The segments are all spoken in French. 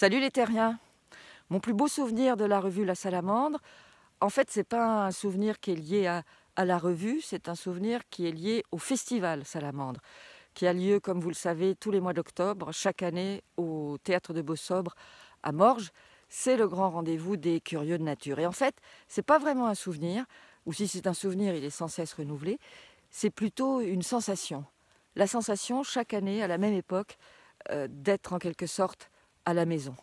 Salut les terriens Mon plus beau souvenir de la revue La Salamandre, en fait, c'est pas un souvenir qui est lié à, la revue, c'est un souvenir qui est lié au festival Salamandre, qui a lieu, comme vous le savez, tous les mois d'octobre, chaque année au Théâtre de Beausobre à Morges. C'est le grand rendez-vous des curieux de nature. Et en fait, c'est pas vraiment un souvenir, ou si c'est un souvenir, il est sans cesse renouvelé, c'est plutôt une sensation. La sensation, chaque année, à la même époque, euh, d'être en quelque sorte à la maison.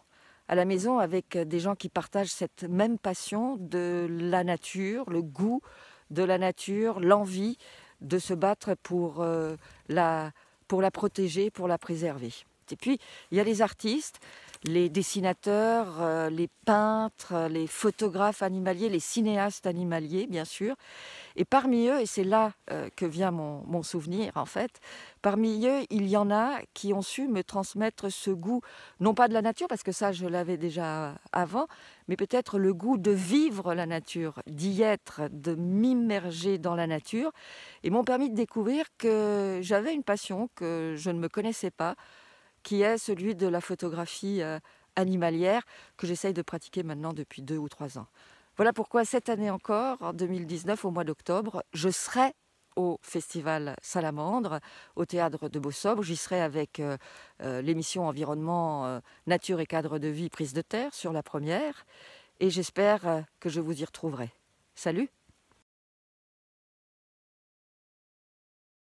À la maison avec des gens qui partagent cette même passion de la nature, le goût de la nature, l'envie de se battre pour, euh, la, pour la protéger, pour la préserver. Et puis, il y a les artistes, les dessinateurs, euh, les peintres, les photographes animaliers, les cinéastes animaliers, bien sûr. Et parmi eux, et c'est là euh, que vient mon, souvenir en fait, parmi eux, il y en a qui ont su me transmettre ce goût, non pas de la nature, parce que ça, je l'avais déjà avant, mais peut-être le goût de vivre la nature, d'y être, de m'immerger dans la nature, et m'ont permis de découvrir que j'avais une passion que je ne me connaissais pas qui est celui de la photographie euh, animalière que j'essaye de pratiquer maintenant depuis deux ou trois ans. Voilà pourquoi cette année encore, en 2019, au mois d'octobre, je serai au festival Salamandre, au théâtre de Beausobre. J'y serai avec euh, euh, l'émission Environnement, Nature et cadre de vie, prise de terre sur la première. Et j'espère que je vous y retrouverai. Salut